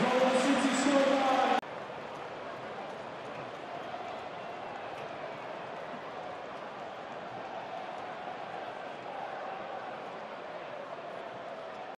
Goals.